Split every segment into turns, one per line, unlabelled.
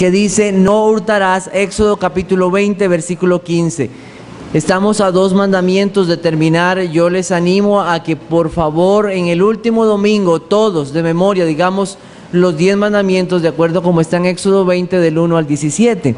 que dice, no hurtarás, Éxodo capítulo 20, versículo 15. Estamos a dos mandamientos de terminar. Yo les animo a que por favor en el último domingo, todos de memoria, digamos los diez mandamientos de acuerdo como está en Éxodo 20 del 1 al 17.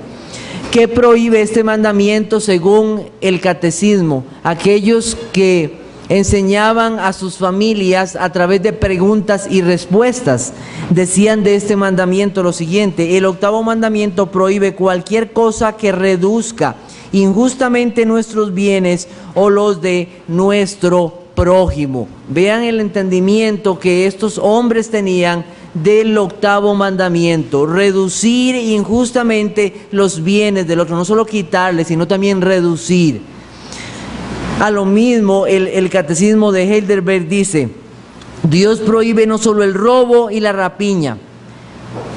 ¿Qué prohíbe este mandamiento según el catecismo? Aquellos que enseñaban a sus familias a través de preguntas y respuestas. Decían de este mandamiento lo siguiente, el octavo mandamiento prohíbe cualquier cosa que reduzca injustamente nuestros bienes o los de nuestro prójimo. Vean el entendimiento que estos hombres tenían del octavo mandamiento, reducir injustamente los bienes del otro, no solo quitarles, sino también reducir. A lo mismo, el, catecismo de Heidelberg dice, Dios prohíbe no solo el robo y la rapiña,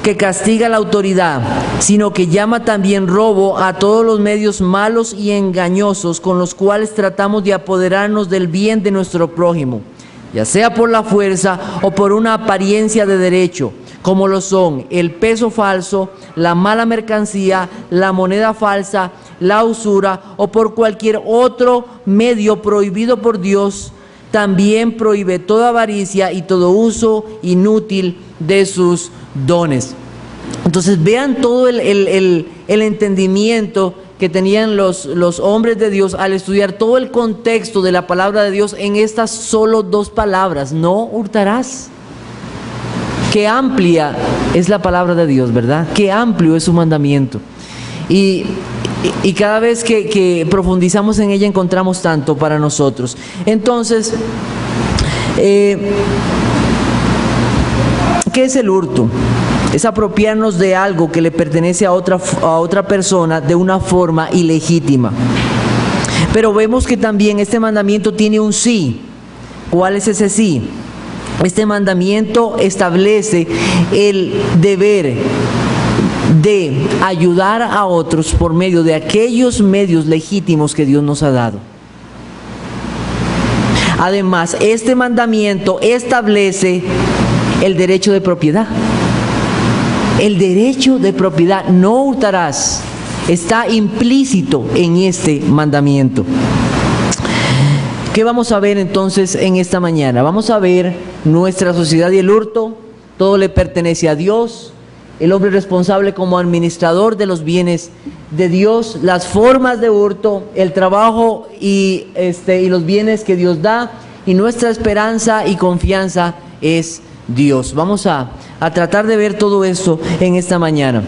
que castiga la autoridad, sino que llama también robo a todos los medios malos y engañosos con los cuales tratamos de apoderarnos del bien de nuestro prójimo, ya sea por la fuerza o por una apariencia de derecho, como lo son el peso falso, la mala mercancía, la moneda falsa, la usura o por cualquier otro medio prohibido por Dios, también prohíbe toda avaricia y todo uso inútil de sus dones. Entonces vean todo el, entendimiento que tenían los, los, hombres de Dios al estudiar todo el contexto de la palabra de Dios en estas solo dos palabras, no hurtarás. Qué amplia es la palabra de Dios, ¿verdad? Qué amplio es su mandamiento. Y y, cada vez que, profundizamos en ella encontramos tanto para nosotros. Entonces, eh, ¿qué es el hurto? Es apropiarnos de algo que le pertenece a otra, a otra persona de una forma ilegítima. Pero vemos que también este mandamiento tiene un sí. ¿Cuál es ese sí? Este mandamiento establece el deber de ayudar a otros por medio de aquellos medios legítimos que Dios nos ha dado. Además, este mandamiento establece el derecho de propiedad. El derecho de propiedad, no hurtarás, está implícito en este mandamiento. ¿Qué vamos a ver entonces en esta mañana? Vamos a ver nuestra sociedad y el hurto, todo le pertenece a Dios, el hombre responsable como administrador de los bienes de Dios, las formas de hurto, el trabajo y, este, y los bienes que Dios da, y nuestra esperanza y confianza es Dios. Vamos a, a tratar de ver todo esto en esta mañana.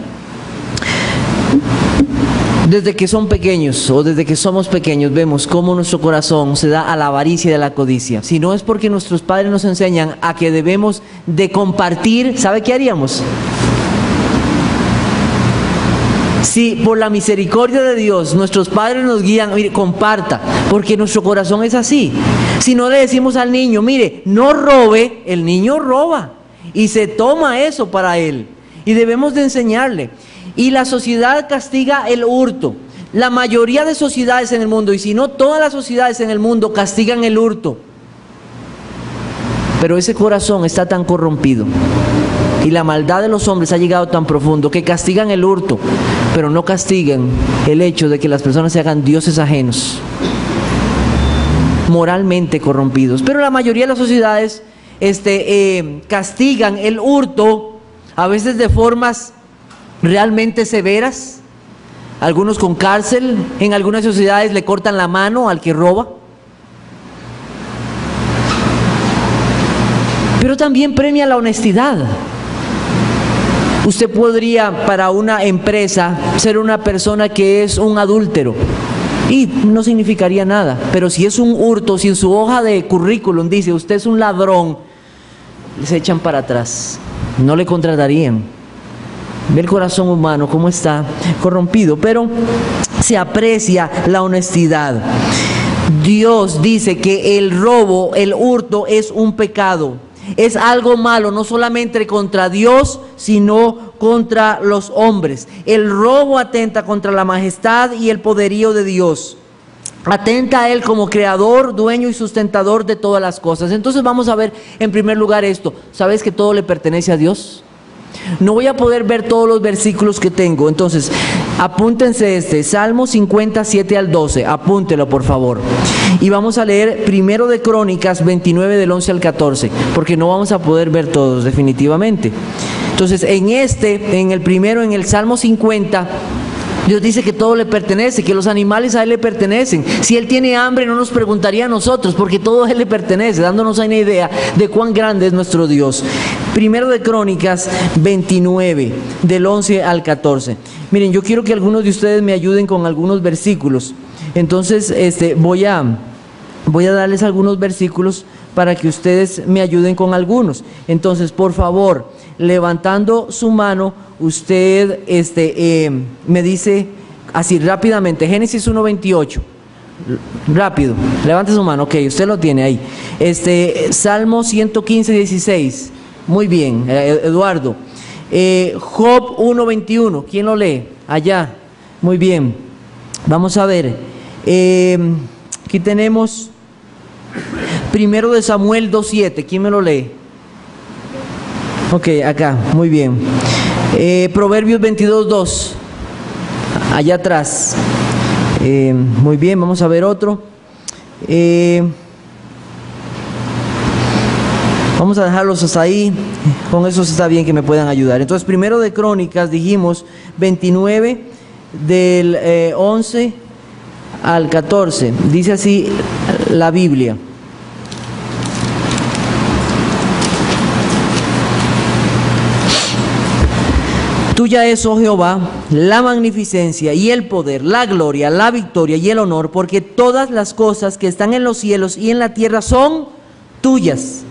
Desde que son pequeños o desde que somos pequeños vemos cómo nuestro corazón se da a la avaricia y a la codicia. Si no es porque nuestros padres nos enseñan a que debemos de compartir, ¿sabe qué haríamos? Si por la misericordia de Dios nuestros padres nos guían, mire, comparta, porque nuestro corazón es así. Si no le decimos al niño, mire, no robe, el niño roba y se toma eso para él. Y debemos de enseñarle. Y la sociedad castiga el hurto. La mayoría de sociedades en el mundo, y si no todas las sociedades en el mundo, castigan el hurto. Pero ese corazón está tan corrompido y la maldad de los hombres ha llegado tan profundo que castigan el hurto, pero no castigan el hecho de que las personas se hagan dioses ajenos, moralmente corrompidos. Pero la mayoría de las sociedades este, eh, castigan el hurto, a veces de formas realmente severas, algunos con cárcel, en algunas sociedades le cortan la mano al que roba. Pero también premia la honestidad. Usted podría para una empresa ser una persona que es un adúltero. Y no significaría nada, pero si es un hurto, si en su hoja de currículum dice usted es un ladrón, se echan para atrás, no le contratarían. Ve el corazón humano cómo está corrompido, pero se aprecia la honestidad. Dios dice que el robo, el hurto es un pecado es algo malo, no solamente contra Dios, sino contra los hombres. El robo atenta contra la majestad y el poderío de Dios. Atenta a Él como creador, dueño y sustentador de todas las cosas. Entonces vamos a ver en primer lugar esto. ¿Sabes que todo le pertenece a Dios? No voy a poder ver todos los versículos que tengo, entonces apúntense este, Salmo 57 al 12, apúntelo por favor. Y vamos a leer primero de Crónicas 29 del 11 al 14, porque no vamos a poder ver todos definitivamente. Entonces, en este, en el primero, en el Salmo 50, Dios dice que todo le pertenece, que los animales a Él le pertenecen. Si Él tiene hambre, no nos preguntaría a nosotros, porque todo a Él le pertenece, dándonos una idea de cuán grande es nuestro Dios. Primero de Crónicas 29, del 11 al 14. Miren, yo quiero que algunos de ustedes me ayuden con algunos versículos. Entonces, este, voy a, voy a darles algunos versículos para que ustedes me ayuden con algunos. Entonces, por favor, levantando su mano, usted este, eh, me dice así rápidamente, Génesis 1.28. Rápido, levante su mano, ok, usted lo tiene ahí. Este, Salmo 115, 16. Muy bien, eh, Eduardo. Eh, Job 1.21, ¿quién lo lee? Allá. Muy bien. Vamos a ver. aquí tenemos Primero de Samuel 2.7, ¿quién me lo lee? Ok, acá, muy bien. Eh, Proverbios 22.2, allá atrás. Eh, muy bien, vamos a ver otro. Eh, vamos a dejarlos hasta ahí. Con eso está bien que me puedan ayudar. Entonces, primero de Crónicas, dijimos 29 del 11 al 14. Dice así la Biblia. Tuya es, oh Jehová, la magnificencia y el poder, la gloria, la victoria y el honor, porque todas las cosas que están en los cielos y en la tierra son tuyas.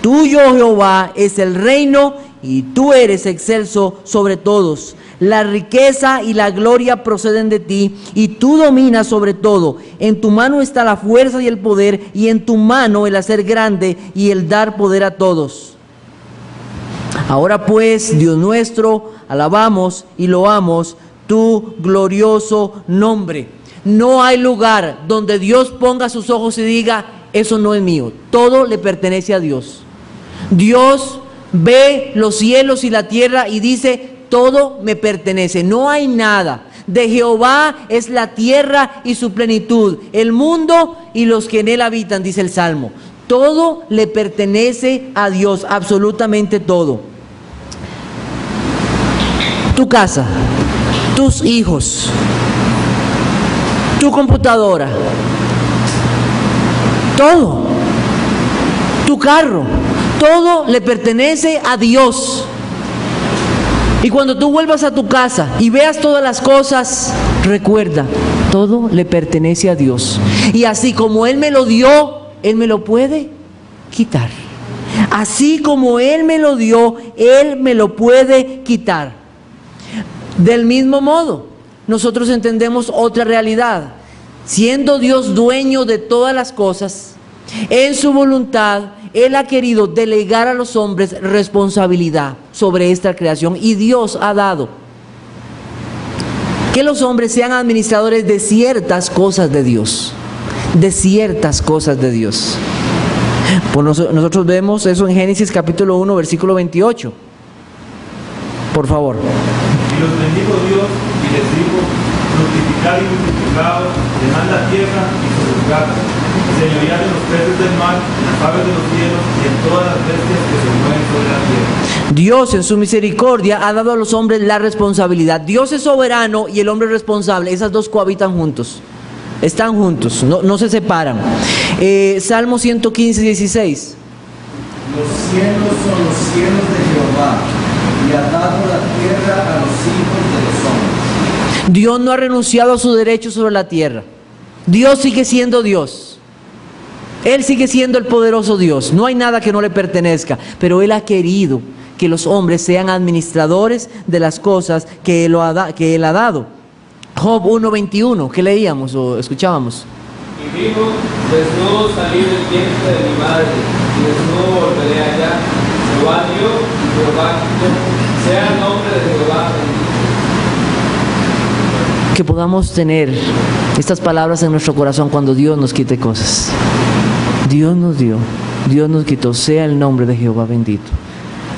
Tuyo, oh Jehová, es el reino y tú eres excelso sobre todos. La riqueza y la gloria proceden de ti y tú dominas sobre todo. En tu mano está la fuerza y el poder y en tu mano el hacer grande y el dar poder a todos. Ahora pues, Dios nuestro, alabamos y loamos tu glorioso nombre. No hay lugar donde Dios ponga sus ojos y diga, eso no es mío. Todo le pertenece a Dios. Dios ve los cielos y la tierra y dice, todo me pertenece. No hay nada. De Jehová es la tierra y su plenitud, el mundo y los que en él habitan, dice el Salmo. Todo le pertenece a Dios, absolutamente todo tu casa, tus hijos, tu computadora, todo, tu carro, todo le pertenece a Dios. Y cuando tú vuelvas a tu casa y veas todas las cosas, recuerda, todo le pertenece a Dios. Y así como Él me lo dio, Él me lo puede quitar. Así como Él me lo dio, Él me lo puede quitar. Del mismo modo, nosotros entendemos otra realidad. Siendo Dios dueño de todas las cosas, en su voluntad, Él ha querido delegar a los hombres responsabilidad sobre esta creación y Dios ha dado que los hombres sean administradores de ciertas cosas de Dios, de ciertas cosas de Dios. Pues nosotros vemos eso en Génesis capítulo 1, versículo 28. Por favor
los bendijo Dios y les dijo, fructificad y multiplicados, llenad la tierra y sojuzgadla, señoread en los peces del mar, en las aves de los cielos y en todas las bestias que se mueven sobre la tierra.
Dios en su misericordia ha dado a los hombres la responsabilidad. Dios es soberano y el hombre es responsable. Esas dos cohabitan juntos. Están juntos, no, no se separan. Eh, Salmo 115, 16.
Los cielos son los cielos de Jehová y ha dado la tierra a los hijos de los hombres.
Dios no ha renunciado a su derecho sobre la tierra. Dios sigue siendo Dios. Él sigue siendo el poderoso Dios. No hay nada que no le pertenezca, pero Él ha querido que los hombres sean administradores de las cosas que Él, ha, que él ha dado. Job 1.21, ¿qué leíamos o escuchábamos?
Y dijo, desnudo salí del vientre de mi madre, y desnudo volveré allá. Jehová dio, Jehová sea el nombre de Jehová
Que podamos tener estas palabras en nuestro corazón cuando Dios nos quite cosas. Dios nos dio, Dios nos quitó, sea el nombre de Jehová bendito.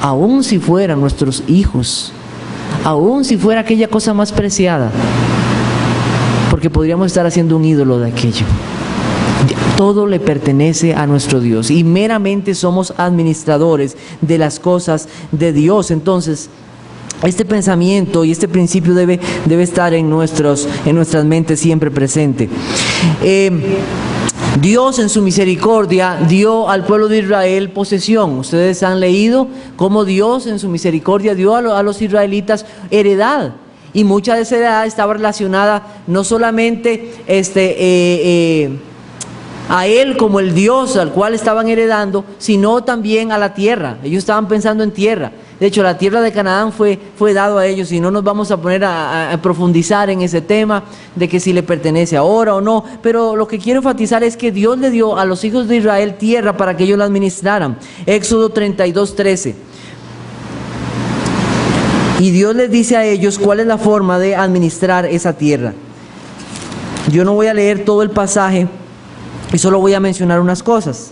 aun si fueran nuestros hijos, aun si fuera aquella cosa más preciada, porque podríamos estar haciendo un ídolo de aquello. Todo le pertenece a nuestro Dios y meramente somos administradores de las cosas de Dios. Entonces, este pensamiento y este principio debe, debe estar en, nuestros, en nuestras mentes siempre presente. Eh, Dios en su misericordia dio al pueblo de Israel posesión. Ustedes han leído cómo Dios en su misericordia dio a, los israelitas heredad. Y mucha de esa heredad estaba relacionada no solamente este, eh, eh, a Él como el Dios al cual estaban heredando, sino también a la tierra. Ellos estaban pensando en tierra. De hecho, la tierra de Canaán fue, fue dado a ellos y no nos vamos a poner a, profundizar en ese tema de que si le pertenece ahora o no. Pero lo que quiero enfatizar es que Dios le dio a los hijos de Israel tierra para que ellos la administraran. Éxodo 32, 13. Y Dios les dice a ellos cuál es la forma de administrar esa tierra. Yo no voy a leer todo el pasaje y solo voy a mencionar unas cosas.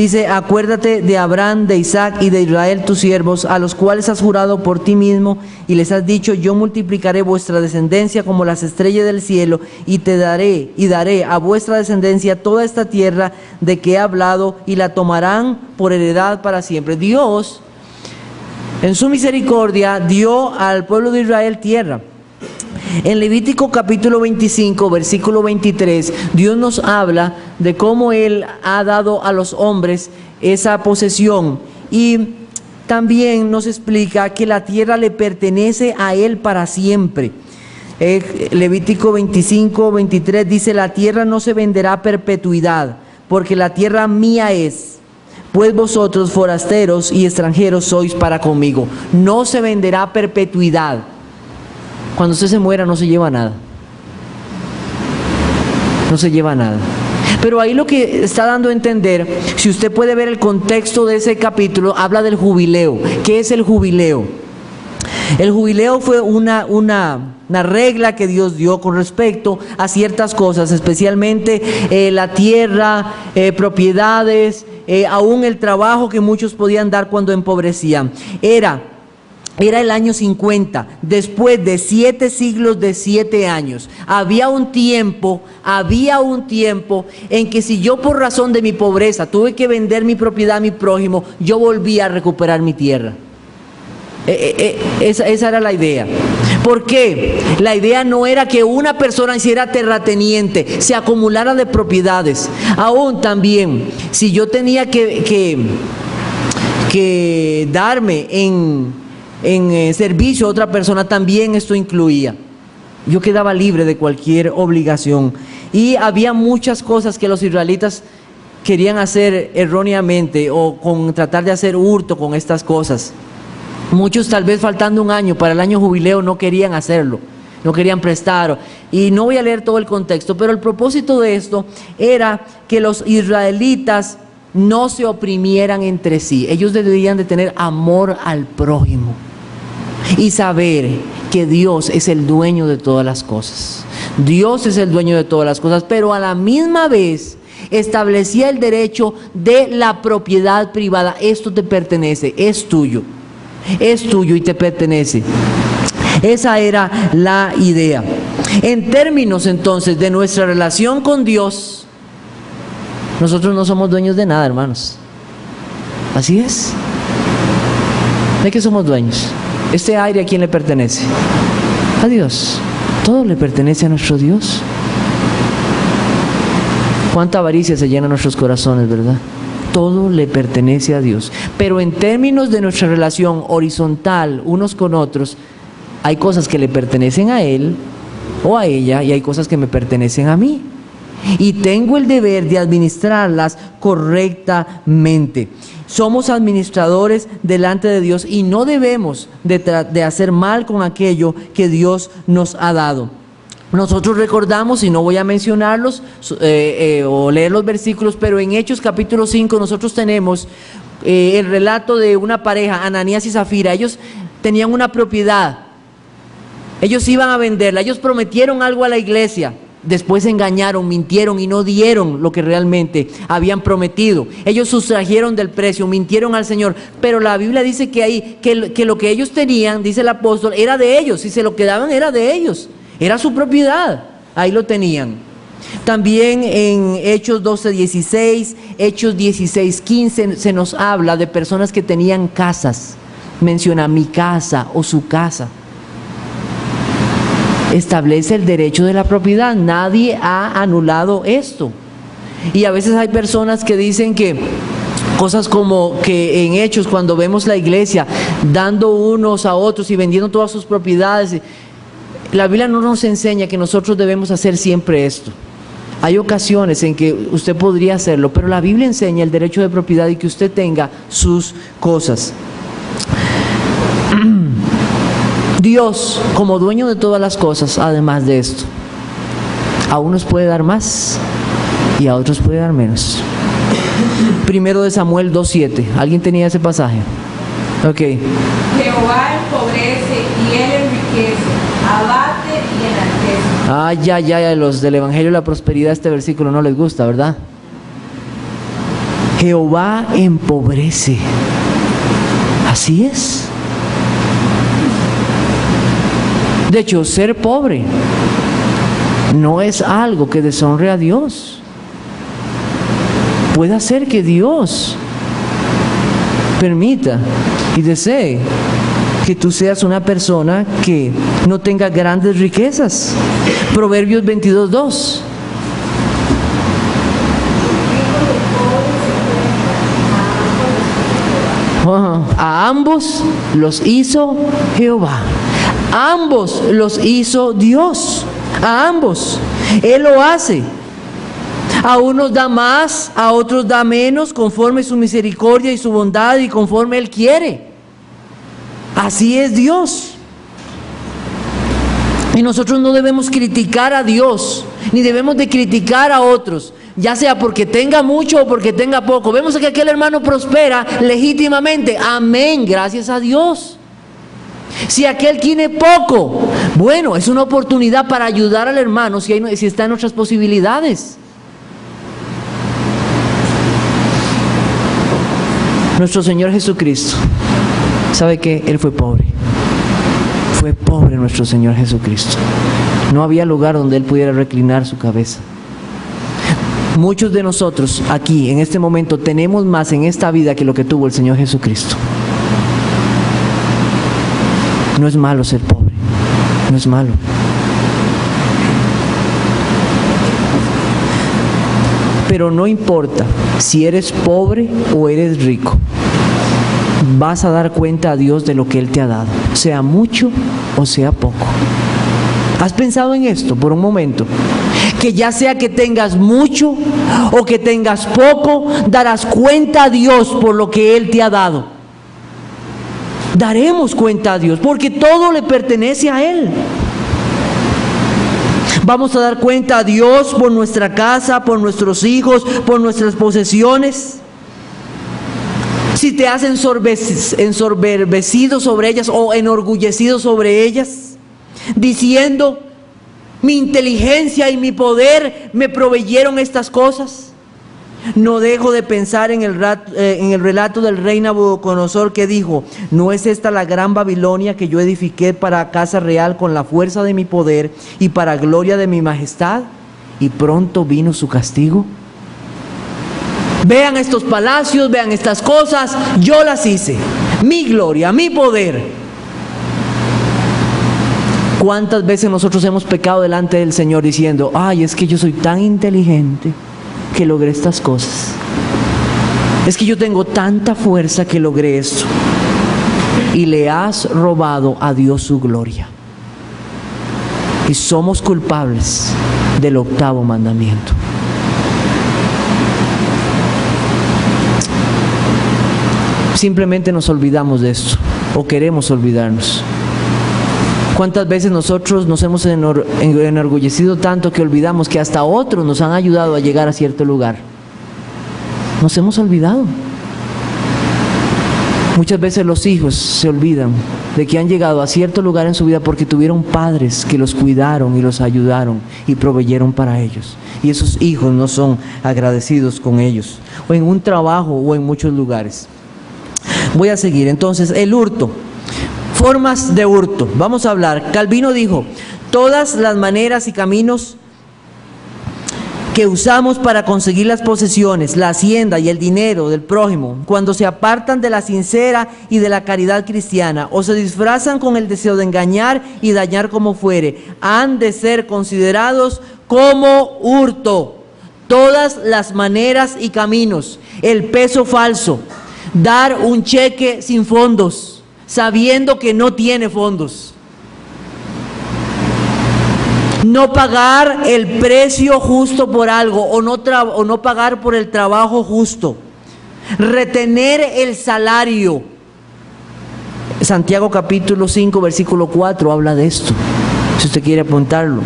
Dice, acuérdate de Abraham, de Isaac y de Israel tus siervos, a los cuales has jurado por ti mismo y les has dicho, yo multiplicaré vuestra descendencia como las estrellas del cielo y te daré y daré a vuestra descendencia toda esta tierra de que he hablado y la tomarán por heredad para siempre. Dios, en su misericordia, dio al pueblo de Israel tierra. En Levítico capítulo 25, versículo 23, Dios nos habla de cómo Él ha dado a los hombres esa posesión y también nos explica que la tierra le pertenece a Él para siempre. Eh, Levítico 25, 23 dice, la tierra no se venderá perpetuidad, porque la tierra mía es, pues vosotros forasteros y extranjeros sois para conmigo. No se venderá perpetuidad. Cuando usted se muera no se lleva nada. No se lleva nada. Pero ahí lo que está dando a entender, si usted puede ver el contexto de ese capítulo, habla del jubileo. ¿Qué es el jubileo? El jubileo fue una, una, una regla que Dios dio con respecto a ciertas cosas, especialmente eh, la tierra, eh, propiedades, eh, aún el trabajo que muchos podían dar cuando empobrecían. Era era el año 50, después de siete siglos de siete años. Había un tiempo, había un tiempo en que si yo por razón de mi pobreza tuve que vender mi propiedad a mi prójimo, yo volvía a recuperar mi tierra. Eh, eh, eh, esa, era la idea. ¿Por qué? La idea no era que una persona hiciera terrateniente, se acumulara de propiedades. Aún también, si yo tenía que, que, que darme en en eh, servicio a otra persona, también esto incluía. Yo quedaba libre de cualquier obligación. Y había muchas cosas que los israelitas querían hacer erróneamente o con tratar de hacer hurto con estas cosas. Muchos tal vez faltando un año para el año jubileo no querían hacerlo, no querían prestar. Y no voy a leer todo el contexto, pero el propósito de esto era que los israelitas no se oprimieran entre sí. Ellos deberían de tener amor al prójimo y saber que Dios es el dueño de todas las cosas. Dios es el dueño de todas las cosas, pero a la misma vez establecía el derecho de la propiedad privada. Esto te pertenece, es tuyo, es tuyo y te pertenece. Esa era la idea. En términos entonces de nuestra relación con Dios, nosotros no somos dueños de nada, hermanos. Así es. ¿De qué somos dueños? ¿Este aire a quién le pertenece? A Dios. Todo le pertenece a nuestro Dios. Cuánta avaricia se llena en nuestros corazones, ¿verdad? Todo le pertenece a Dios. Pero en términos de nuestra relación horizontal unos con otros, hay cosas que le pertenecen a Él o a ella y hay cosas que me pertenecen a mí. Y tengo el deber de administrarlas correctamente. Somos administradores delante de Dios y no debemos de, hacer mal con aquello que Dios nos ha dado. Nosotros recordamos, y no voy a mencionarlos eh, eh, o leer los versículos, pero en Hechos capítulo 5 nosotros tenemos eh, el relato de una pareja, Ananías y Zafira. Ellos tenían una propiedad, ellos iban a venderla, ellos prometieron algo a la iglesia después engañaron, mintieron y no dieron lo que realmente habían prometido. Ellos sustrajeron del precio, mintieron al Señor. Pero la Biblia dice que, ahí, que, lo que ellos tenían, dice el apóstol, era de ellos. Si se lo quedaban, era de ellos. Era su propiedad. Ahí lo tenían. También en Hechos 12, 16, Hechos 16, 15 se nos habla de personas que tenían casas. Menciona mi casa o su casa establece el derecho de la propiedad. Nadie ha anulado esto. Y a veces hay personas que dicen que cosas como que en hechos cuando vemos la iglesia dando unos a otros y vendiendo todas sus propiedades, la Biblia no nos enseña que nosotros debemos hacer siempre esto. Hay ocasiones en que usted podría hacerlo, pero la Biblia enseña el derecho de propiedad y que usted tenga sus cosas. Dios, como dueño de todas las cosas, además de esto, a unos puede dar más y a otros puede dar menos. Primero de Samuel 2.7. ¿Alguien tenía ese pasaje? Ok.
Jehová empobrece y él enriquece, abate y enaltece.
Ah, ya, ya, ya, los del Evangelio de la Prosperidad este versículo no les gusta, ¿verdad? Jehová empobrece. Así es. De hecho, ser pobre no es algo que deshonre a Dios. Puede hacer que Dios permita y desee que tú seas una persona que no tenga grandes riquezas. Proverbios 22.2. A ambos los hizo Jehová. Ambos los hizo Dios. A ambos. Él lo hace. A unos da más, a otros da menos, conforme su misericordia y su bondad y conforme Él quiere. Así es Dios. Y nosotros no debemos criticar a Dios, ni debemos de criticar a otros, ya sea porque tenga mucho o porque tenga poco. Vemos que aquel hermano prospera legítimamente. Amén, gracias a Dios. Si aquel tiene poco, bueno, es una oportunidad para ayudar al hermano si, hay, si está en nuestras posibilidades. Nuestro Señor Jesucristo, ¿sabe que Él fue pobre. Fue pobre nuestro Señor Jesucristo. No había lugar donde Él pudiera reclinar su cabeza. Muchos de nosotros aquí, en este momento, tenemos más en esta vida que lo que tuvo el Señor Jesucristo. No es malo ser pobre, no es malo. Pero no importa si eres pobre o eres rico, vas a dar cuenta a Dios de lo que Él te ha dado, sea mucho o sea poco. ¿Has pensado en esto por un momento? Que ya sea que tengas mucho o que tengas poco, darás cuenta a Dios por lo que Él te ha dado daremos cuenta a Dios, porque todo le pertenece a Él. Vamos a dar cuenta a Dios por nuestra casa, por nuestros hijos, por nuestras posesiones. Si te has ensorbecido sobre ellas o enorgullecido sobre ellas, diciendo, mi inteligencia y mi poder me proveyeron estas cosas. No dejo de pensar en el, eh, en el, relato del rey Nabucodonosor que dijo, ¿no es esta la gran Babilonia que yo edifiqué para casa real con la fuerza de mi poder y para gloria de mi majestad? Y pronto vino su castigo. Vean estos palacios, vean estas cosas, yo las hice. Mi gloria, mi poder. ¿Cuántas veces nosotros hemos pecado delante del Señor diciendo, ay, es que yo soy tan inteligente? Que logré estas cosas. Es que yo tengo tanta fuerza que logré esto. Y le has robado a Dios su gloria. Y somos culpables del octavo mandamiento. Simplemente nos olvidamos de esto o queremos olvidarnos. ¿Cuántas veces nosotros nos hemos enorgullecido tanto que olvidamos que hasta otros nos han ayudado a llegar a cierto lugar? Nos hemos olvidado. Muchas veces los hijos se olvidan de que han llegado a cierto lugar en su vida porque tuvieron padres que los cuidaron y los ayudaron y proveyeron para ellos. Y esos hijos no son agradecidos con ellos, o en un trabajo o en muchos lugares. Voy a seguir. Entonces, el hurto. Formas de hurto. Vamos a hablar. Calvino dijo, todas las maneras y caminos que usamos para conseguir las posesiones, la hacienda y el dinero del prójimo, cuando se apartan de la sincera y de la caridad cristiana o se disfrazan con el deseo de engañar y dañar como fuere, han de ser considerados como hurto. Todas las maneras y caminos, el peso falso, dar un cheque sin fondos, sabiendo que no tiene fondos no pagar el precio justo por algo o no, o no pagar por el trabajo justo, retener el salario. Santiago capítulo 5, versículo 4 habla de esto, si usted quiere apuntarlo.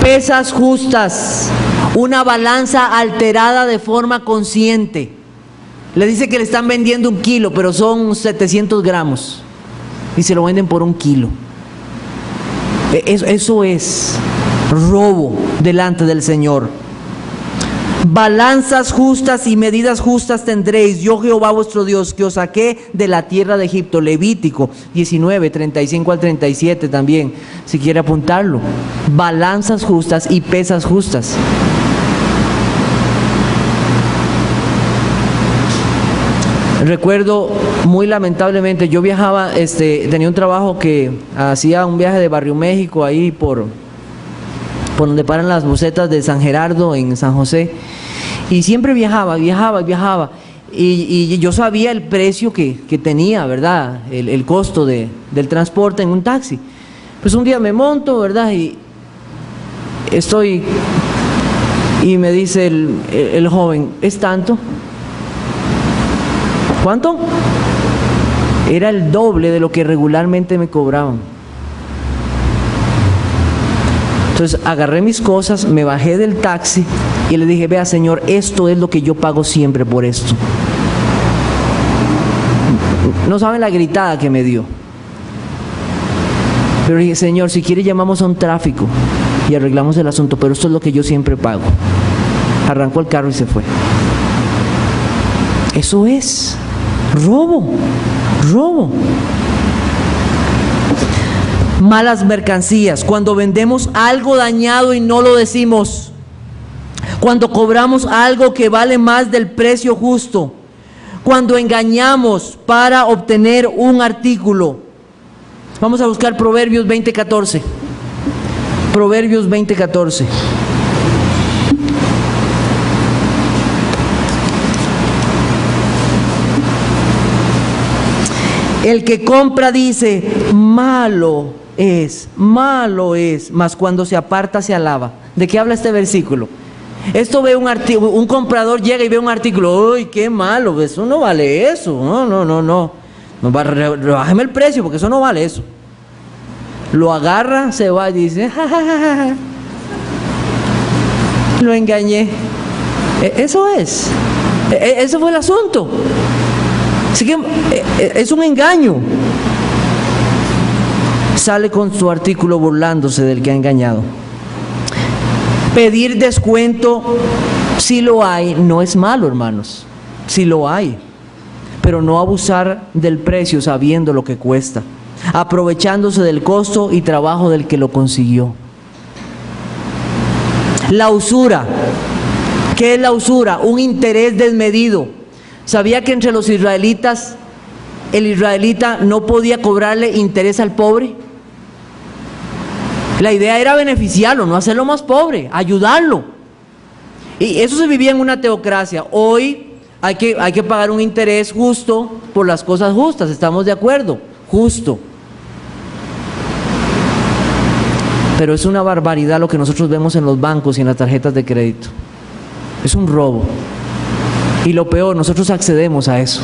Pesas justas, una balanza alterada de forma consciente. Le dice que le están vendiendo un kilo, pero son 700 gramos y se lo venden por un kilo. E, eso es robo delante del Señor. Balanzas justas y medidas justas tendréis, yo Jehová vuestro Dios, que os saqué de la tierra de Egipto. Levítico 19, 35 al 37 también, si quiere apuntarlo. Balanzas justas y pesas justas. Recuerdo muy lamentablemente, yo viajaba, este, tenía un trabajo que hacía un viaje de Barrio México ahí por, por donde paran las bucetas de San Gerardo en San José. Y siempre viajaba, viajaba, viajaba. Y, yo sabía el precio que, tenía, ¿verdad? El, costo del transporte en un taxi. Pues un día me monto, ¿verdad? Y estoy, y me dice el joven, ¿es tanto? ¿Cuánto? Era el doble de lo que regularmente me cobraban. Entonces agarré mis cosas, me bajé del taxi y le dije, vea señor, esto es lo que yo pago siempre por esto. No saben la gritada que me dio. Pero dije, señor, si quiere llamamos a un tráfico y arreglamos el asunto, pero esto es lo que yo siempre pago. Arrancó el carro y se fue. Eso es. Robo, robo. Malas mercancías, cuando vendemos algo dañado y no lo decimos. Cuando cobramos algo que vale más del precio justo. Cuando engañamos para obtener un artículo. Vamos a buscar Proverbios 20:14. Proverbios 20:14. El que compra dice, malo es, malo es, mas cuando se aparta se alaba. ¿De qué habla este versículo? Esto ve un artículo, un comprador llega y ve un artículo, uy, qué malo, eso no vale eso, no, no, no, no, no el precio porque eso no vale eso. Lo agarra, se va y dice, ja, lo engañé. E, eso es, e, e, eso fue el asunto. Así que eh, eh, es un engaño. Sale con su artículo burlándose del que ha engañado. Pedir descuento, si lo hay, no es malo, hermanos. Si lo hay. Pero no abusar del precio sabiendo lo que cuesta. Aprovechándose del costo y trabajo del que lo consiguió. La usura. ¿Qué es la usura? Un interés desmedido ¿Sabía que entre los israelitas el israelita no podía cobrarle interés al pobre? La idea era beneficiarlo, no hacerlo más pobre, ayudarlo. Y eso se vivía en una teocracia. Hoy hay que, hay que pagar un interés justo por las cosas justas, estamos de acuerdo, justo. Pero es una barbaridad lo que nosotros vemos en los bancos y en las tarjetas de crédito. Es un robo. Y lo peor, nosotros accedemos a eso.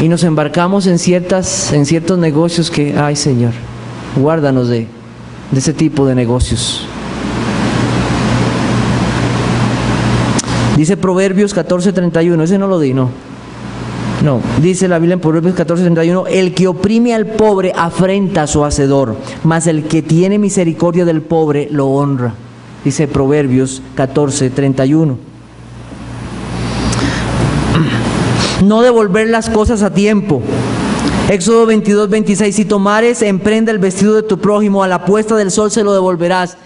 Y nos embarcamos en, ciertas, en ciertos negocios que, ay Señor, guárdanos de, ese tipo de negocios. Dice Proverbios 14:31, ese no lo di, no. No, dice la Biblia en Proverbios 14:31, el que oprime al pobre afrenta a su hacedor, mas el que tiene misericordia del pobre lo honra. Dice Proverbios 14:31. No devolver las cosas a tiempo. Éxodo 22, 26, si tomares, emprende el vestido de tu prójimo, a la puesta del sol se lo devolverás.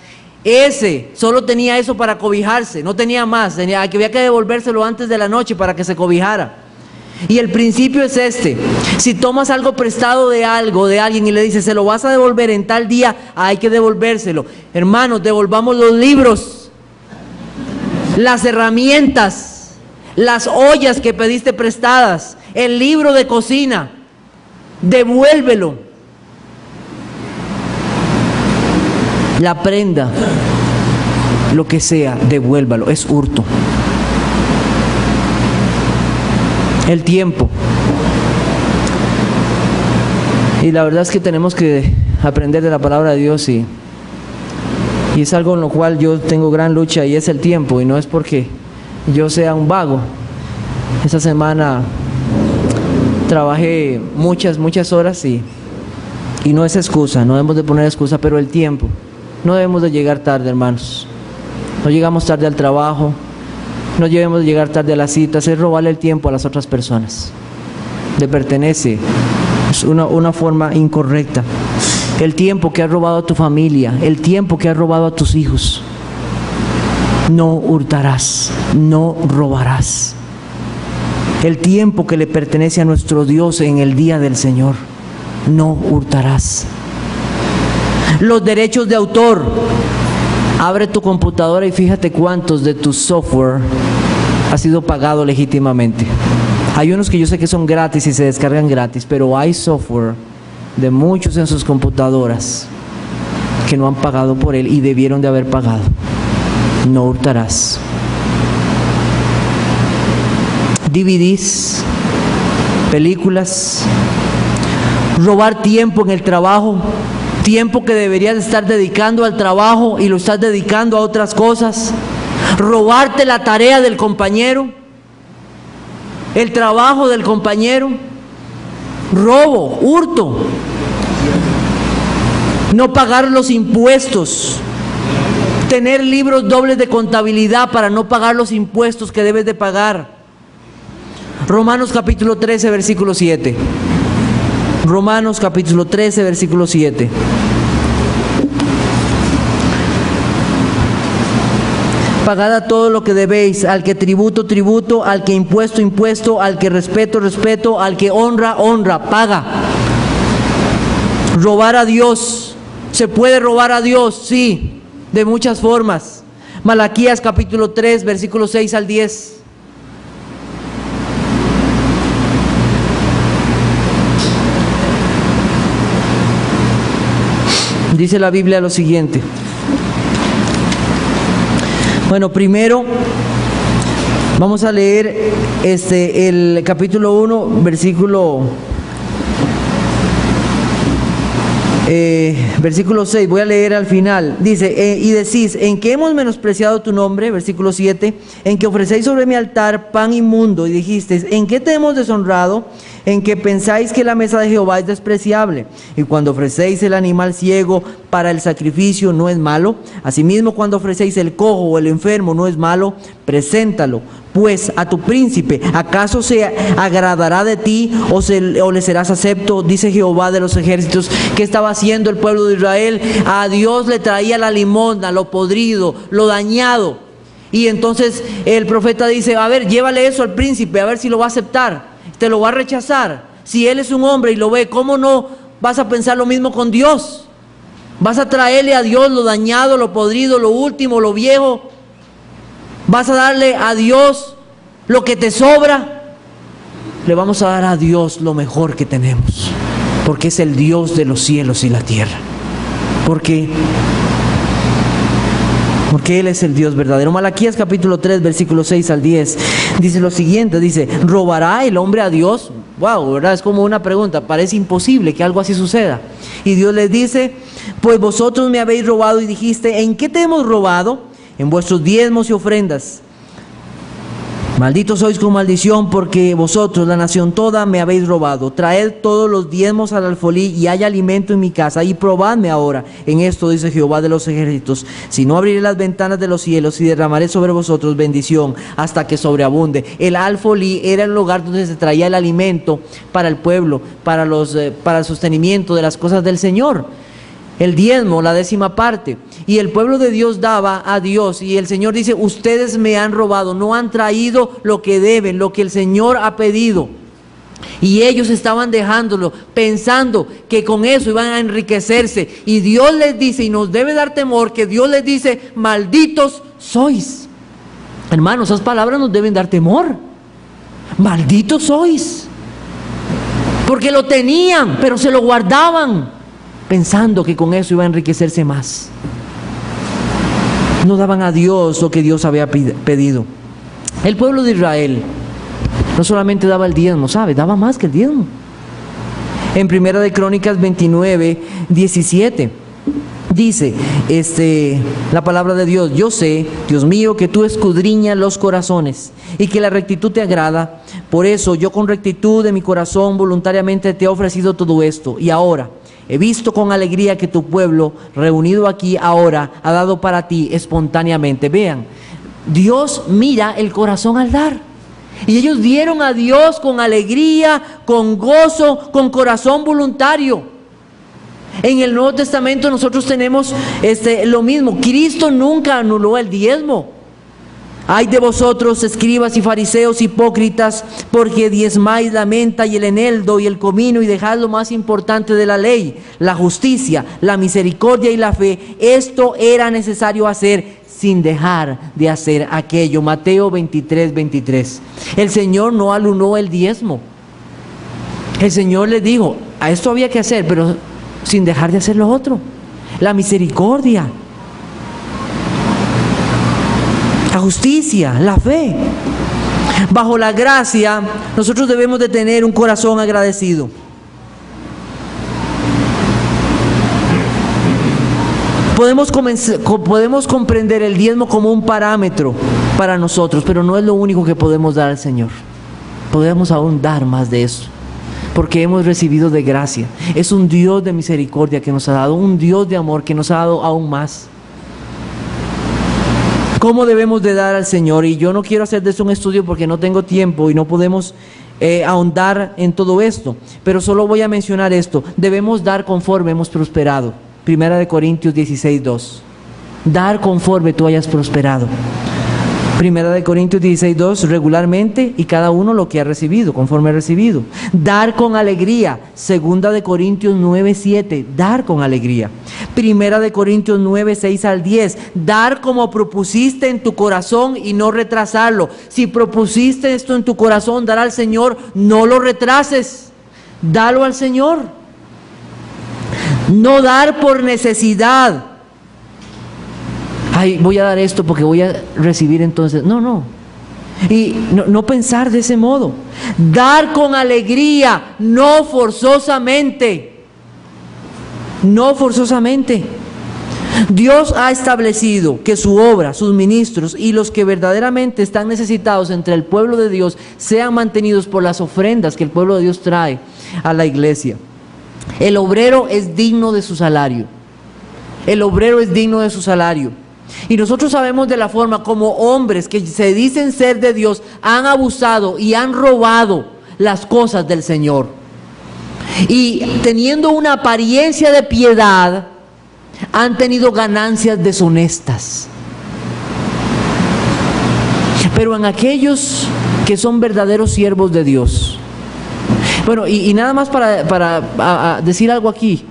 Ese solo tenía eso para cobijarse, no tenía más, tenía, había que devolvérselo antes de la noche para que se cobijara. Y el principio es este, si tomas algo prestado de algo, de alguien y le dices, se lo vas a devolver en tal día, hay que devolvérselo. Hermanos, devolvamos los libros, las herramientas, las ollas que pediste prestadas, el libro de cocina, devuélvelo. La prenda, lo que sea, devuélvalo, es hurto. El tiempo. Y la verdad es que tenemos que aprender de la palabra de Dios y, y es algo en lo cual yo tengo gran lucha y es el tiempo y no es porque yo sea un vago. Esta semana trabajé muchas, muchas horas y, y no es excusa, no debemos de poner excusa, pero el tiempo. No debemos de llegar tarde, hermanos. No llegamos tarde al trabajo, no de llegar tarde a las citas, es robarle el tiempo a las otras personas. Le pertenece, es una, una forma incorrecta. El tiempo que has robado a tu familia, el tiempo que has robado a tus hijos. No hurtarás, no robarás. El tiempo que le pertenece a nuestro Dios en el día del Señor, no hurtarás los derechos de autor. Abre tu computadora y fíjate cuántos de tu software ha sido pagado legítimamente. Hay unos que yo sé que son gratis y se descargan gratis, pero hay software de muchos en sus computadoras que no han pagado por él y debieron de haber pagado. No hurtarás. DVDs, películas, robar tiempo en el trabajo, tiempo que deberías estar dedicando al trabajo y lo estás dedicando a otras cosas, robarte la tarea del compañero, el trabajo del compañero, robo, hurto, no pagar los impuestos, tener libros dobles de contabilidad para no pagar los impuestos que debes de pagar. Romanos capítulo 13, versículo 7. Romanos capítulo 13, versículo 7. Pagad todo lo que debéis, al que tributo, tributo, al que impuesto, impuesto, al que respeto, respeto, al que honra, honra, paga. Robar a Dios. ¿Se puede robar a Dios? Sí, de muchas formas. Malaquías capítulo 3, versículo 6 al 10. Dice la Biblia lo siguiente. Bueno, primero vamos a leer este el capítulo 1, versículo eh, versículo 6, voy a leer al final. Dice, eh, y decís, ¿en qué hemos menospreciado tu nombre? Versículo 7, en que ofrecéis sobre mi altar pan inmundo y dijisteis, ¿en qué te hemos deshonrado? En que pensáis que la mesa de Jehová es despreciable. Y cuando ofrecéis el animal ciego para el sacrificio no es malo. Asimismo, cuando ofrecéis el cojo o el enfermo no es malo, preséntalo pues a tu príncipe, ¿acaso se agradará de ti o, se, o, le serás acepto? Dice Jehová de los ejércitos. ¿Qué estaba haciendo el pueblo de Israel? A Dios le traía la limosna, lo podrido, lo dañado. Y entonces el profeta dice, a ver, llévale eso al príncipe, a ver si lo va a aceptar. Te lo va a rechazar. Si él es un hombre y lo ve, ¿cómo no vas a pensar lo mismo con Dios? Vas a traerle a Dios lo dañado, lo podrido, lo último, lo viejo. Vas a darle a Dios lo que te sobra. Le vamos a dar a Dios lo mejor que tenemos. Porque es el Dios de los cielos y la tierra. Porque porque Él es el Dios verdadero. Malaquías capítulo 3, versículo 6 al 10, dice lo siguiente, dice, ¿robará el hombre a Dios? Wow, ¿verdad? Es como una pregunta, parece imposible que algo así suceda. Y Dios les dice, pues vosotros me habéis robado y dijiste, ¿en qué te hemos robado? En vuestros diezmos y ofrendas. Malditos sois con maldición porque vosotros, la nación toda, me habéis robado. Traed todos los diezmos al alfolí y hay alimento en mi casa y probadme ahora. En esto dice Jehová de los ejércitos, si no abriré las ventanas de los cielos y derramaré sobre vosotros bendición hasta que sobreabunde. El alfolí era el lugar donde se traía el alimento para el pueblo, para, los, eh, para el sostenimiento de las cosas del Señor el diezmo, la décima parte. Y el pueblo de Dios daba a Dios. Y el Señor dice, ustedes me han robado, no han traído lo que deben, lo que el Señor ha pedido. Y ellos estaban dejándolo, pensando que con eso iban a enriquecerse. Y Dios les dice, y nos debe dar temor, que Dios les dice, malditos sois. Hermanos, esas palabras nos deben dar temor. Malditos sois. Porque lo tenían, pero se lo guardaban pensando que con eso iba a enriquecerse más. No daban a Dios lo que Dios había pedido. El pueblo de Israel no solamente daba el diezmo, ¿sabe? Daba más que el diezmo. En Primera de Crónicas 29, 17 dice este, la palabra de Dios, yo sé, Dios mío, que tú escudriñas los corazones y que la rectitud te agrada. Por eso yo con rectitud de mi corazón voluntariamente te he ofrecido todo esto. Y ahora, He visto con alegría que tu pueblo, reunido aquí ahora, ha dado para ti espontáneamente. Vean, Dios mira el corazón al dar. Y ellos dieron a Dios con alegría, con gozo, con corazón voluntario. En el Nuevo Testamento nosotros tenemos este, lo mismo. Cristo nunca anuló el diezmo. Hay de vosotros, escribas y fariseos hipócritas, porque diezmáis la menta y el eneldo y el comino y dejad lo más importante de la ley, la justicia, la misericordia y la fe. Esto era necesario hacer sin dejar de hacer aquello. Mateo 23, 23. El Señor no alunó el diezmo. El Señor le dijo, a esto había que hacer, pero sin dejar de hacer lo otro. La misericordia, la justicia, la fe. Bajo la gracia, nosotros debemos de tener un corazón agradecido. Podemos, podemos comprender el diezmo como un parámetro para nosotros, pero no es lo único que podemos dar al Señor. Podemos aún dar más de eso, porque hemos recibido de gracia. Es un Dios de misericordia que nos ha dado, un Dios de amor que nos ha dado aún más. ¿Cómo debemos de dar al Señor? Y yo no quiero hacer de eso un estudio porque no tengo tiempo y no podemos eh, ahondar en todo esto, pero solo voy a mencionar esto. Debemos dar conforme hemos prosperado. Primera de Corintios 16, 2. Dar conforme tú hayas prosperado. Primera de Corintios 16, 2, regularmente y cada uno lo que ha recibido, conforme ha recibido. Dar con alegría. Segunda de Corintios 9, 7, dar con alegría. Primera de Corintios 9, 6 al 10, dar como propusiste en tu corazón y no retrasarlo. Si propusiste esto en tu corazón, dar al Señor, no lo retrases. Dalo al Señor. No dar por necesidad ay, voy a dar esto porque voy a recibir entonces. No, no. Y no, pensar de ese modo. Dar con alegría, no forzosamente. No forzosamente. Dios ha establecido que su obra, sus ministros y los que verdaderamente están necesitados entre el pueblo de Dios sean mantenidos por las ofrendas que el pueblo de Dios trae a la iglesia. El obrero es digno de su salario. El obrero es digno de su salario. Y nosotros sabemos de la forma como hombres que se dicen ser de Dios han abusado y han robado las cosas del Señor. Y teniendo una apariencia de piedad, han tenido ganancias deshonestas. Pero en aquellos que son verdaderos siervos de Dios. Bueno, y, nada más para, decir algo aquí.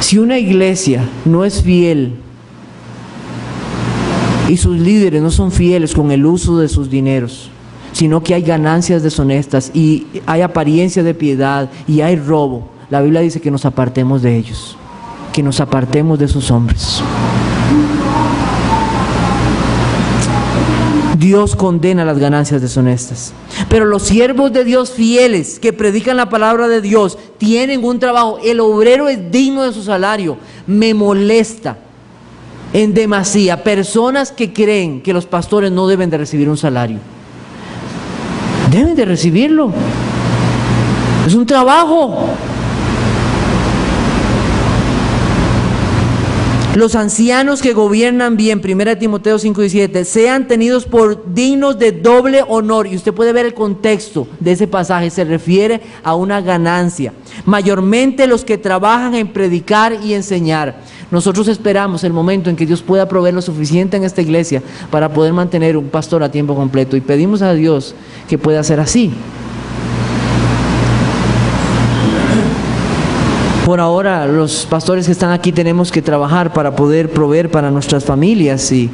Si una iglesia no es fiel y sus líderes no son fieles con el uso de sus dineros, sino que hay ganancias deshonestas y hay apariencia de piedad y hay robo. La Biblia dice que nos apartemos de ellos, que nos apartemos de esos hombres. Dios condena las ganancias deshonestas. Pero los siervos de Dios fieles que predican la palabra de Dios tienen un trabajo. El obrero es digno de su salario. Me molesta en demasía personas que creen que los pastores no deben de recibir un salario. Deben de recibirlo. Es un trabajo. Los ancianos que gobiernan bien, 1 Timoteo 5:17, sean tenidos por dignos de doble honor. Y usted puede ver el contexto de ese pasaje, se refiere a una ganancia. Mayormente los que trabajan en predicar y enseñar. Nosotros esperamos el momento en que Dios pueda proveer lo suficiente en esta iglesia para poder mantener un pastor a tiempo completo. Y pedimos a Dios que pueda ser así. Por ahora, los pastores que están aquí tenemos que trabajar para poder proveer para nuestras familias y,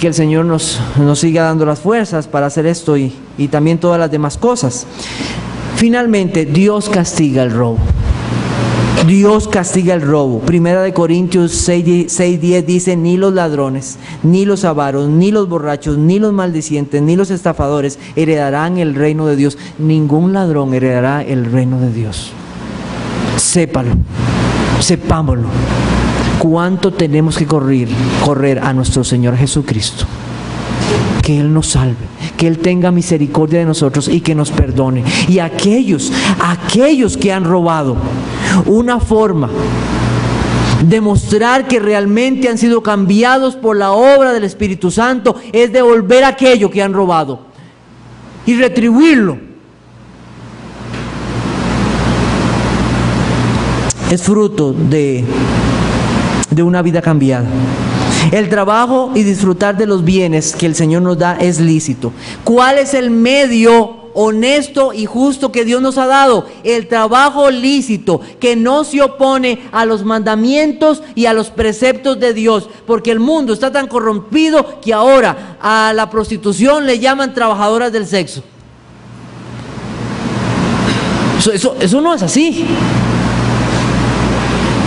que el Señor nos, siga dando las fuerzas para hacer esto y, y también todas las demás cosas. Finalmente, Dios castiga el robo. Dios castiga el robo. Primera de Corintios 6:10 dice, ni los ladrones, ni los avaros, ni los borrachos, ni los maldicientes, ni los estafadores heredarán el reino de Dios. Ningún ladrón heredará el reino de Dios. Sépalo, sepámoslo. ¿Cuánto tenemos que correr, correr a nuestro Señor Jesucristo? que Él nos salve, que Él tenga misericordia de nosotros y que nos perdone. Y aquellos, aquellos que han robado, una forma de mostrar que realmente han sido cambiados por la obra del Espíritu Santo es devolver aquello que han robado y retribuirlo. Es fruto de, de una vida cambiada. El trabajo y disfrutar de los bienes que el Señor nos da es lícito. ¿Cuál es el medio honesto y justo que Dios nos ha dado? El trabajo lícito que no se opone a los mandamientos y a los preceptos de Dios. Porque el mundo está tan corrompido que ahora a la prostitución le llaman trabajadoras del sexo. Eso, eso, eso no es así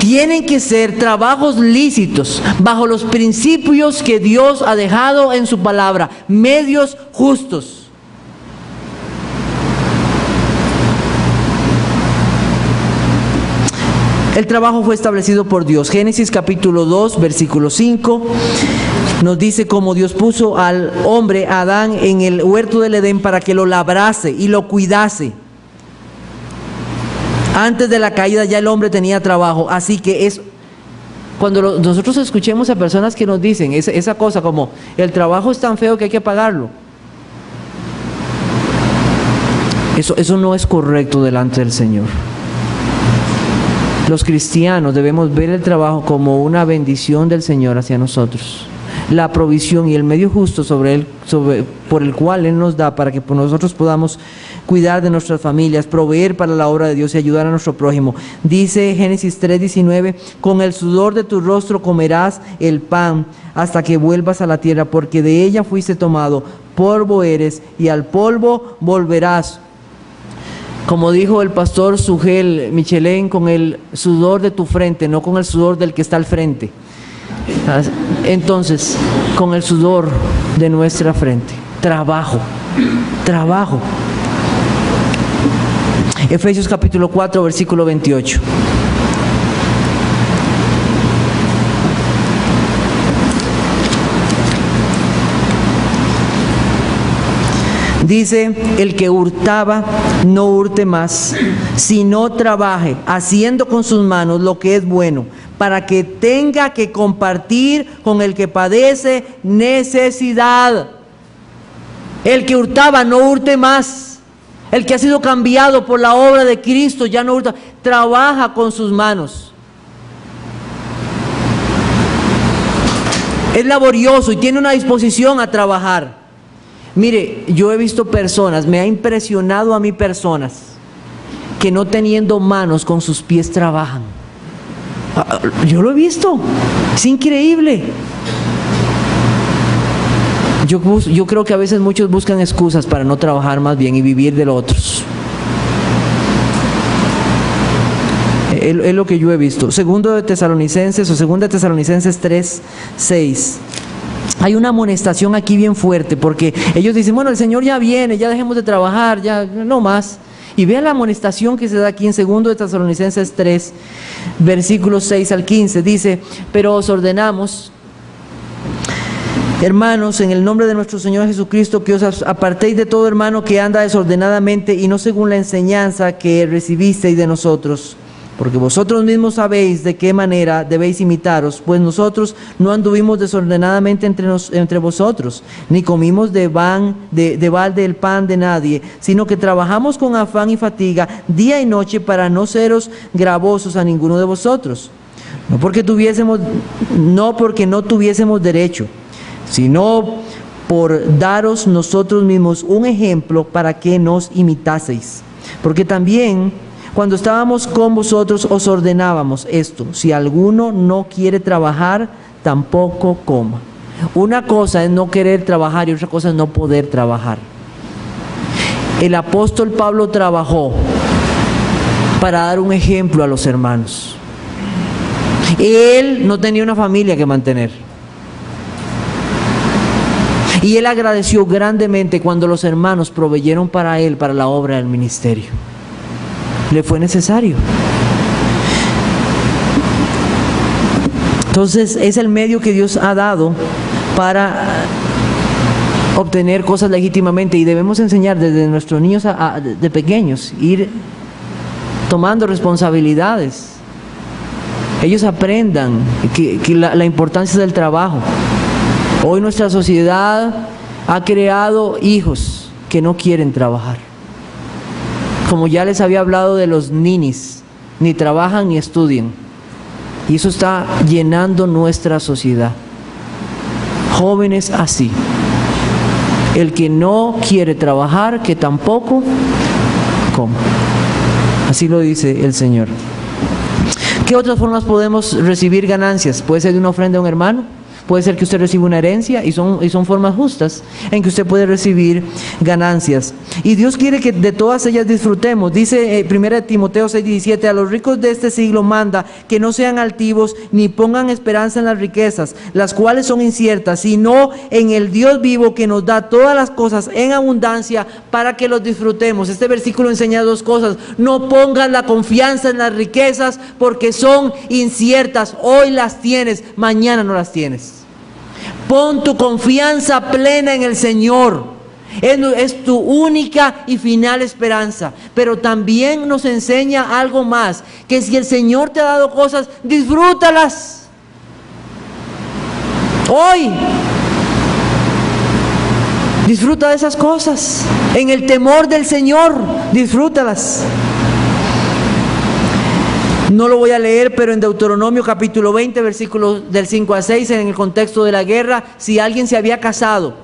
tienen que ser trabajos lícitos bajo los principios que Dios ha dejado en su palabra, medios justos. El trabajo fue establecido por Dios. Génesis capítulo 2, versículo 5 nos dice cómo Dios puso al hombre Adán en el huerto del Edén para que lo labrase y lo cuidase. Antes de la caída ya el hombre tenía trabajo, así que es cuando nosotros escuchemos a personas que nos dicen esa, esa cosa como el trabajo es tan feo que hay que pagarlo. Eso, eso no es correcto delante del Señor. Los cristianos debemos ver el trabajo como una bendición del Señor hacia nosotros. La provisión y el medio justo sobre él, sobre, por el cual Él nos da para que nosotros podamos cuidar de nuestras familias, proveer para la obra de Dios y ayudar a nuestro prójimo. Dice Génesis 3:19, con el sudor de tu rostro comerás el pan hasta que vuelvas a la tierra, porque de ella fuiste tomado, polvo eres y al polvo volverás. Como dijo el pastor Sugel Michelén, con el sudor de tu frente, no con el sudor del que está al frente. Entonces, con el sudor de nuestra frente, trabajo, trabajo. Efesios capítulo 4, versículo 28. Dice, el que hurtaba, no hurte más, sino trabaje, haciendo con sus manos lo que es bueno, para que tenga que compartir con el que padece necesidad. El que hurtaba, no hurte más. El que ha sido cambiado por la obra de Cristo ya no trabaja con sus manos. Es laborioso y tiene una disposición a trabajar. Mire, yo he visto personas, me ha impresionado a mí personas que no teniendo manos con sus pies trabajan. Ah, yo lo he visto, es increíble. Yo, creo que a veces muchos buscan excusas para no trabajar más bien y vivir de los otros. Es, lo que yo he visto. Segundo de Tesalonicenses o segunda de Tesalonicenses 3, 6. Hay una amonestación aquí bien fuerte porque ellos dicen, bueno, el Señor ya viene, ya dejemos de trabajar, ya no más. Y vea la amonestación que se da aquí en 2 de Tesalonicenses 3, versículos 6 al 15. Dice, pero os ordenamos, hermanos, en el nombre de nuestro Señor Jesucristo, que os apartéis de todo hermano que anda desordenadamente y no según la enseñanza que recibisteis de nosotros porque vosotros mismos sabéis de qué manera debéis imitaros, pues nosotros no anduvimos desordenadamente entre, entre vosotros, ni comimos de, van, de balde el pan de nadie, sino que trabajamos con afán y fatiga día y noche para no seros gravosos a ninguno de vosotros. No porque tuviésemos, no porque no tuviésemos derecho, sino por daros nosotros mismos un ejemplo para que nos imitaseis. Porque también cuando estábamos con vosotros os ordenábamos esto, si alguno no quiere trabajar, tampoco coma. Una cosa es no querer trabajar y otra cosa es no poder trabajar. El apóstol Pablo trabajó para dar un ejemplo a los hermanos. Él no tenía una familia que mantener. Y él agradeció grandemente cuando los hermanos proveyeron para él, para la obra del ministerio le fue necesario. Entonces es el medio que Dios ha dado para obtener cosas legítimamente y debemos enseñar desde nuestros niños de pequeños, ir tomando responsabilidades. Ellos aprendan que, la importancia del trabajo. Hoy nuestra sociedad ha creado hijos que no quieren trabajar como ya les había hablado de los ninis, ni trabajan ni estudian. Y eso está llenando nuestra sociedad. Jóvenes así. El que no quiere trabajar, que tampoco coma. Así lo dice el Señor. ¿Qué otras formas podemos recibir ganancias? Puede ser de una ofrenda a un hermano Puede ser que usted reciba una herencia y son, y son formas justas en que usted puede recibir ganancias. Y Dios quiere que de todas ellas disfrutemos. Dice 1 eh, Timoteo 6:17, a los ricos de este siglo manda que no sean altivos ni pongan esperanza en las riquezas, las cuales son inciertas, sino en el Dios vivo que nos da todas las cosas en abundancia para que los disfrutemos. Este versículo enseña dos cosas. No pongas la confianza en las riquezas porque son inciertas. Hoy las tienes, mañana no las tienes. Pon tu confianza plena en el Señor. Es, tu única y final esperanza. Pero también nos enseña algo más, que si el Señor te ha dado cosas, disfrútalas. Hoy. Disfruta de esas cosas. En el temor del Señor, disfrútalas. No lo voy a leer, pero en Deuteronomio capítulo 20, versículos del 5 a 6, en el contexto de la guerra, si alguien se había casado,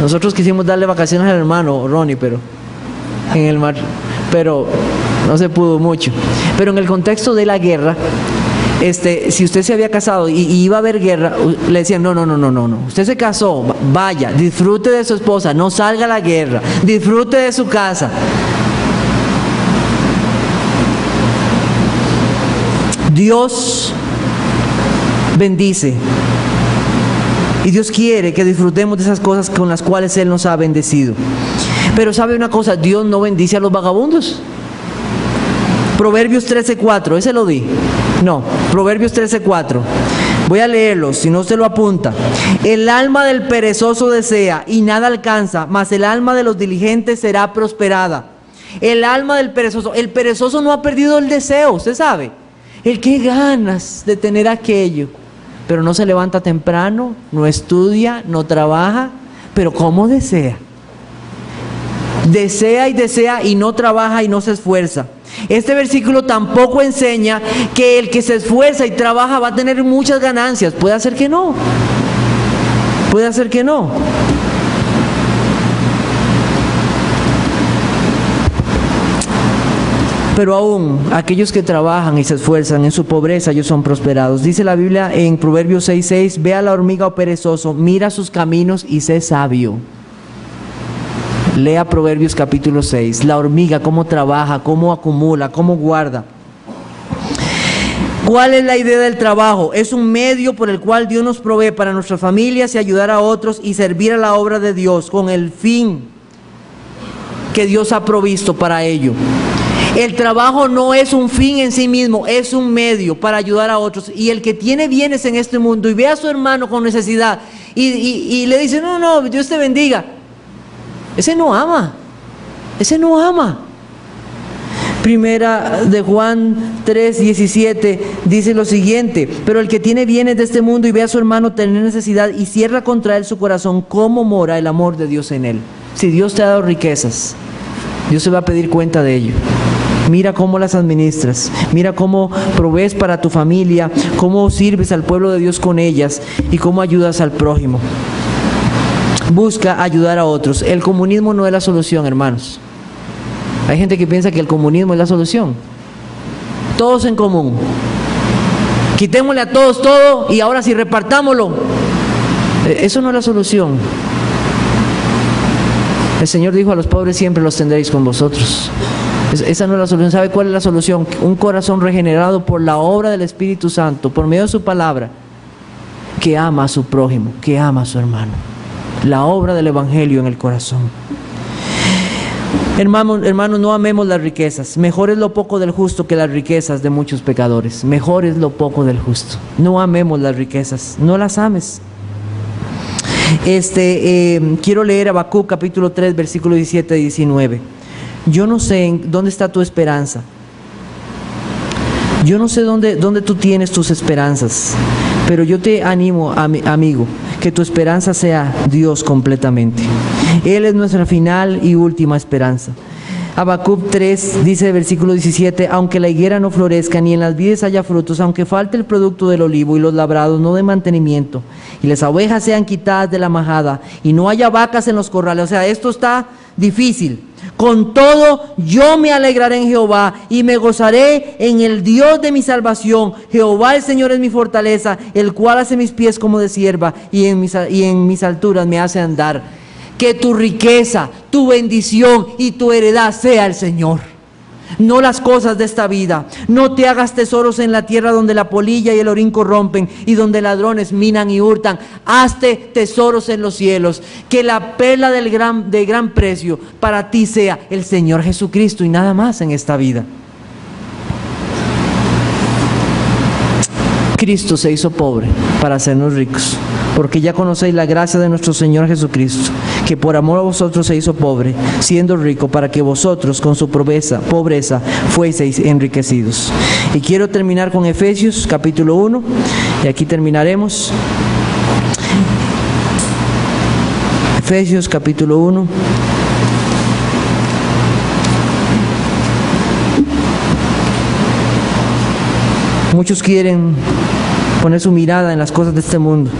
nosotros quisimos darle vacaciones al hermano Ronnie, pero en el mar, pero no se pudo mucho. Pero en el contexto de la guerra, este, si usted se había casado y, iba a haber guerra, le decían, no, no, no, no, no, no. Usted se casó, vaya, disfrute de su esposa, no salga la guerra, disfrute de su casa. Dios bendice. Y Dios quiere que disfrutemos de esas cosas con las cuales Él nos ha bendecido. Pero sabe una cosa, Dios no bendice a los vagabundos. Proverbios 13:4, ese lo di. No, Proverbios 13:4. Voy a leerlo, si no se lo apunta. El alma del perezoso desea y nada alcanza, mas el alma de los diligentes será prosperada. El alma del perezoso, el perezoso no ha perdido el deseo, usted sabe. El que ganas de tener aquello, pero no se levanta temprano, no estudia, no trabaja, pero como desea. Desea y desea y no trabaja y no se esfuerza. Este versículo tampoco enseña que el que se esfuerza y trabaja va a tener muchas ganancias. Puede hacer que no. Puede hacer que no. Pero aún aquellos que trabajan y se esfuerzan en su pobreza, ellos son prosperados. Dice la Biblia en Proverbios 6:6, ve a la hormiga o perezoso, mira sus caminos y sé sabio. Lea Proverbios capítulo 6, la hormiga, cómo trabaja, cómo acumula, cómo guarda. ¿Cuál es la idea del trabajo? Es un medio por el cual Dios nos provee para nuestras familias y ayudar a otros y servir a la obra de Dios con el fin que Dios ha provisto para ello. El trabajo no es un fin en sí mismo, es un medio para ayudar a otros. Y el que tiene bienes en este mundo y ve a su hermano con necesidad y, le dice, no, no, Dios te bendiga, ese no ama, ese no ama. Primera de Juan 3, 17 dice lo siguiente, pero el que tiene bienes de este mundo y ve a su hermano tener necesidad y cierra contra él su corazón, ¿cómo mora el amor de Dios en él? Si Dios te ha dado riquezas, Dios se va a pedir cuenta de ello. Mira cómo las administras, mira cómo provees para tu familia, cómo sirves al pueblo de Dios con ellas y cómo ayudas al prójimo. Busca ayudar a otros. El comunismo no es la solución, hermanos. Hay gente que piensa que el comunismo es la solución. Todos en común. Quitémosle a todos todo y ahora sí repartámoslo. Eh, Eso no es la solución. El Señor dijo a los pobres siempre los tendréis con vosotros. Es- Esa no es la solución. ¿Sabe cuál es la solución? Un corazón regenerado por la obra del Espíritu Santo, por medio de su palabra, que ama a su prójimo, que ama a su hermano. La obra del Evangelio en el corazón. Hermanos, hermanos, no amemos las riquezas. Mejor es lo poco del justo que las riquezas de muchos pecadores. Mejor es lo poco del justo. No amemos las riquezas. No las ames. Este, eh, quiero leer Habacuc capítulo 3, versículo 17 y 19. Yo no sé en dónde está tu esperanza. Yo no sé dónde, dónde tú tienes tus esperanzas, pero yo te animo, ami- amigo, que tu esperanza sea Dios completamente. Él es nuestra final y última esperanza. Habacuc 3 dice versículo 17, aunque la higuera no florezca ni en las vides haya frutos, aunque falte el producto del olivo y los labrados no de mantenimiento, y las ovejas sean quitadas de la majada y no haya vacas en los corrales, o sea, esto está difícil. Con todo, yo me alegraré en Jehová y me gozaré en el Dios de mi salvación. Jehová el Señor es mi fortaleza, el cual hace mis pies como de sierva y en mis, y en mis alturas me hace andar. Que tu riqueza, tu bendición y tu heredad sea el Señor. No las cosas de esta vida. No te hagas tesoros en la tierra donde la polilla y el orín corrompen y donde ladrones minan y hurtan. Hazte tesoros en los cielos. Que la perla del gran, de gran precio para ti sea el Señor Jesucristo y nada más en esta vida. Cristo se hizo pobre para hacernos ricos, porque ya conocéis la gracia de nuestro Señor Jesucristo, que por amor a vosotros se hizo pobre, siendo rico, para que vosotros con su pobreza, pobreza fueseis enriquecidos. Y quiero terminar con Efesios capítulo 1, y aquí terminaremos. Efesios capítulo 1. Muchos quieren poner su mirada en las cosas de este mundo.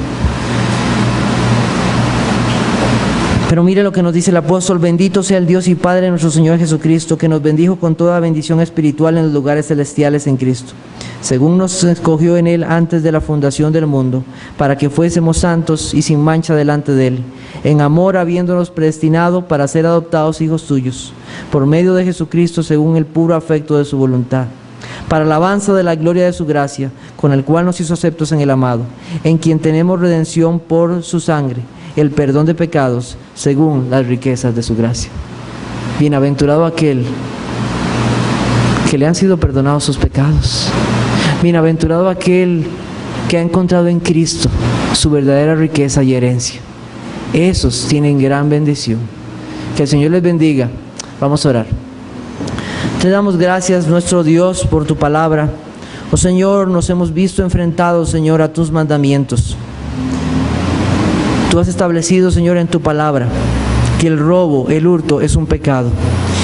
Pero mire lo que nos dice el apóstol, bendito sea el Dios y Padre nuestro Señor Jesucristo, que nos bendijo con toda bendición espiritual en los lugares celestiales en Cristo, según nos escogió en Él antes de la fundación del mundo, para que fuésemos santos y sin mancha delante de Él, en amor habiéndonos predestinado para ser adoptados hijos tuyos, por medio de Jesucristo, según el puro afecto de su voluntad para alabanza de la gloria de su gracia, con el cual nos hizo aceptos en el amado, en quien tenemos redención por su sangre, el perdón de pecados, según las riquezas de su gracia. Bienaventurado aquel que le han sido perdonados sus pecados. Bienaventurado aquel que ha encontrado en Cristo su verdadera riqueza y herencia. Esos tienen gran bendición. Que el Señor les bendiga. Vamos a orar. Te damos gracias, nuestro Dios, por tu palabra. Oh Señor, nos hemos visto enfrentados, Señor, a tus mandamientos. Tú has establecido, Señor, en tu palabra que el robo, el hurto es un pecado.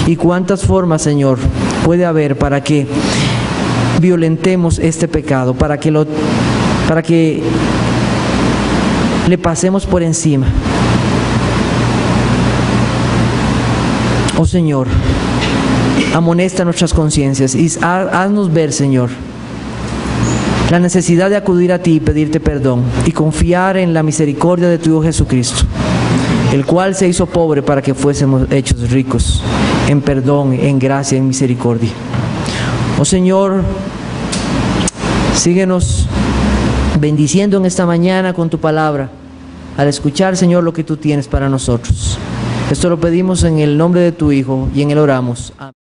¿Y cuántas formas, Señor, puede haber para que violentemos este pecado, para que lo para que le pasemos por encima? Oh Señor, amonesta nuestras conciencias y ha- haznos ver, Señor, la necesidad de acudir a ti y pedirte perdón y confiar en la misericordia de tu Hijo Jesucristo, el cual se hizo pobre para que fuésemos hechos ricos en perdón, en gracia, en misericordia. Oh Señor, síguenos bendiciendo en esta mañana con tu palabra, al escuchar, Señor, lo que tú tienes para nosotros. Esto lo pedimos en el nombre de tu Hijo y en él oramos. Amén.